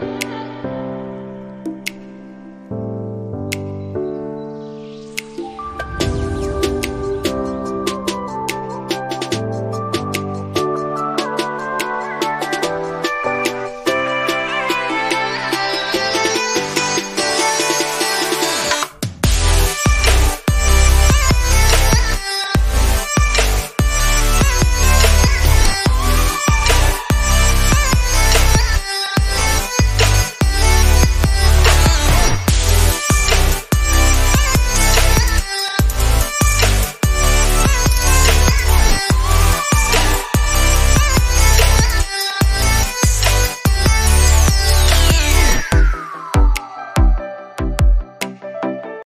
Bye.